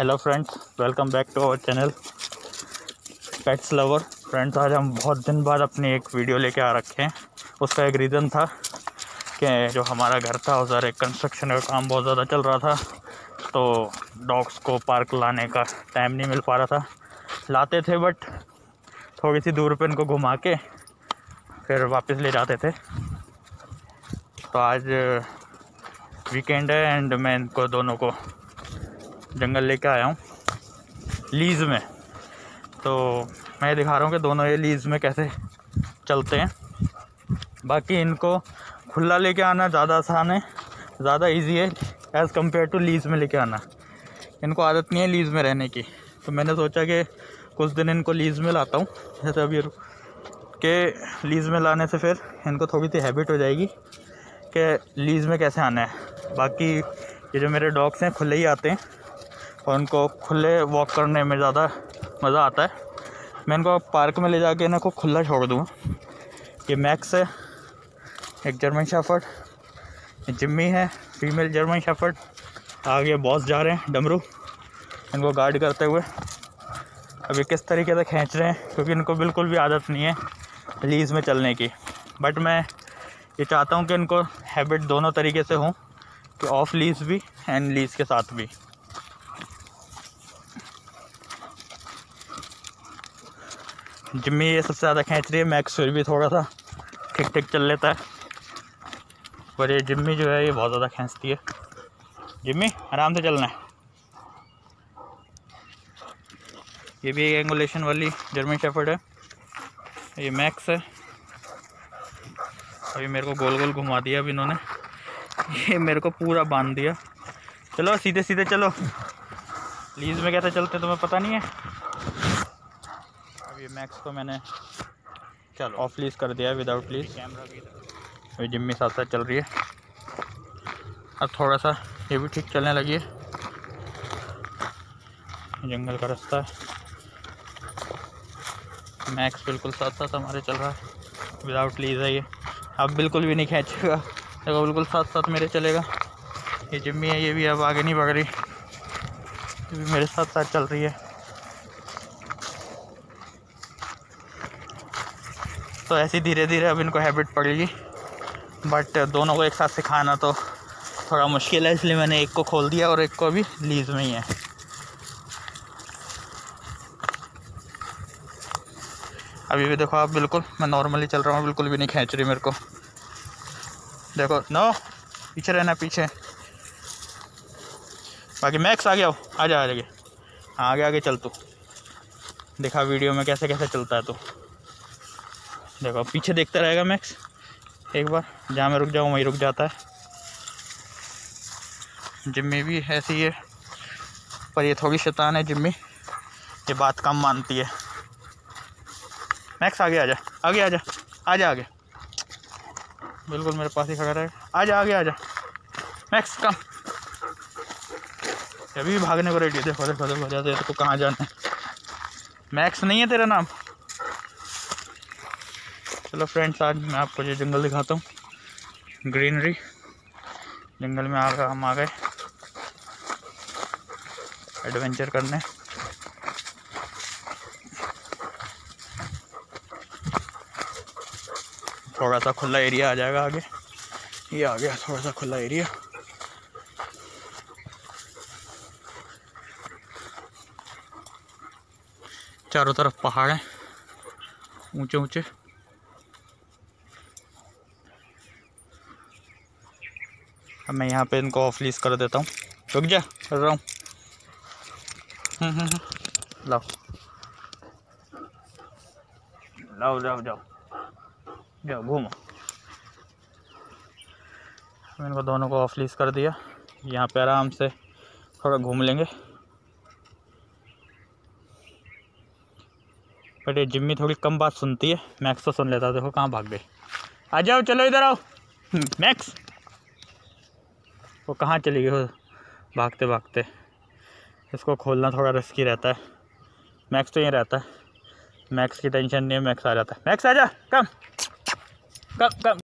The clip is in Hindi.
Hello friends welcome back to our channel pets lover friends आज हम बहुत दिन बाद अपनी एक वीडियो लेके आ रखे हैं। उसका एक रीज़न था कि जो हमारा घर था, उधर एक कंस्ट्रक्शन का काम बहुत ज़्यादा चल रहा था तो डॉग्स को पार्क लाने का टाइम नहीं मिल पा रहा था। लाते थे बट थोड़ी सी दूर पे इनको घुमा के फिर वापस ले जाते थे। तो आज वीकेंड है एंड मैं इनको, दोनों को जंगल लेके आया हूँ, लीज़ में। तो मैं दिखा रहा हूँ कि दोनों ये लीज़ में कैसे चलते हैं। बाकी इनको खुला लेके आना ज़्यादा आसान है, ज़्यादा इजी है एज़ कंपेयर टू लीज़ में लेके आना। इनको आदत नहीं है लीज़ में रहने की। तो मैंने सोचा कि कुछ दिन इनको लीज़ में लाता हूँ, जैसे अभी के लीज़ में लाने से फिर इनको थोड़ी सी हैबिट हो जाएगी कि लीज़ में कैसे आना है। बाकी ये जो मेरे डॉग्स हैं, खुले ही आते हैं। और उनको खुले वॉक करने में ज़्यादा मज़ा आता है। मैं इनको पार्क में ले जाके इनको खुला छोड़ दूँ। ये मैक्स है, एक जर्मन शेफर्ड जिम्मी है फीमेल जर्मन शेफर्ड आगे बॉस जा रहे हैं, डमरू। इनको गार्ड करते हुए। अभी किस तरीके से खींच रहे हैं, क्योंकि इनको बिल्कुल भी आदत नहीं है लीज़ में चलने की। बट मैं ये चाहता हूँ कि इनको हैबिट दोनों तरीके से हों, कि ऑफ़ लीज़ भी एंड लीज़ के साथ भी। जिम्मी ये सबसे ज़्यादा खींच रही है मैक्स फिर भी थोड़ा सा ठीक ठीक चल लेता है। पर ये जिम्मी जो है, ये बहुत ज़्यादा खींचती है। जिम्मी, आराम से चलना है। ये भी एक एंगुलेशन वाली जर्मन शेफर्ड है। ये मैक्स है। अभी मेरे को गोल गोल घुमा दिया अभी इन्होंने। ये मेरे को पूरा बाँध दिया। चलो सीधे सीधे चलो। लीज में कैसे चलते तुम्हें पता नहीं है? ये मैक्स को मैंने चलो। ऑफ़ लीज कर दिया विदाउट लीज कैमरा जिम्मी साथ साथ चल रही है। अब थोड़ा सा ये भी ठीक चलने लगी है। जंगल का रास्ता है। मैक्स बिल्कुल साथ साथ हमारे चल रहा है। विदाउट लीज है ये। अब बिल्कुल भी नहीं खींचेगा। देखो बिल्कुल साथ साथ मेरे चलेगा। ये जिम्मी है ये भी अब आगे नहीं बढ़ रही। ये भी मेरे साथ साथ चल रही है। तो ऐसे ही धीरे धीरे अब इनको हैबिट पड़ेगी। बट दोनों को एक साथ सिखाना तो थोड़ा मुश्किल है, इसलिए मैंने एक को खोल दिया और एक को अभी लीज में ही है। अभी भी देखो आप, बिल्कुल मैं नॉर्मली चल रहा हूँ, बिल्कुल भी नहीं खींच रही मेरे को। देखो नो पीछे रहना, पीछे। बाकी मैक्स आ गया आ जा आगे। आगे आगे चल तू। देखा वीडियो में कैसे कैसे चलता है तू। देखो पीछे देखता रहेगा मैक्स एक बार जहाँ मैं रुक जाऊँ वहीं रुक जाता है जिम्मी भी ऐसी है पर ये थोड़ी शैतान है जिम्मी ये बात कम मानती है मैक्स आगे आ जा आगे आ जा आ जा आगे बिल्कुल मेरे पास ही खड़ा रहेगा आ जा आगे आ जा मैक्स कम अभी भी भागने को रेडी है देखो देखो देखो जाते तो कहाँ जाना है मैक्स नहीं है तेरा नाम चलो फ्रेंड्स आज मैं आपको ये जंगल दिखाता हूँ। ग्रीनरी जंगल में आ गए हम आ गए। एडवेंचर करने। थोड़ा सा खुला एरिया आ जाएगा आगे। ये आ गया थोड़ा सा खुला एरिया चारों तरफ़ पहाड़ हैं। ऊँचे ऊँचे अब मैं यहाँ पे इनको ऑफ़ लीज कर देता हूँ। रुक जा कर रहा हूँ। हम्म, हम्म, हम्म। लाओ। लाओ जाओ जाओ। जाओ घूमो। इनको दोनों को ऑफ़ लीज कर दिया। यहाँ पे आराम से थोड़ा घूम लेंगे। बट ये जिम्मी थोड़ी कम बात सुनती है। मैक्स तो सुन लेता देखो कहाँ भाग गए। आ जाओ चलो इधर आओ। मैक्स वो कहाँ चली गई हो भागते भागते। इसको खोलना थोड़ा रिस्की रहता है। मैक्स तो यहीं रहता है। मैक्स की टेंशन नहीं है मैक्स आ जाता है। मैक्स आ जा कम कम कम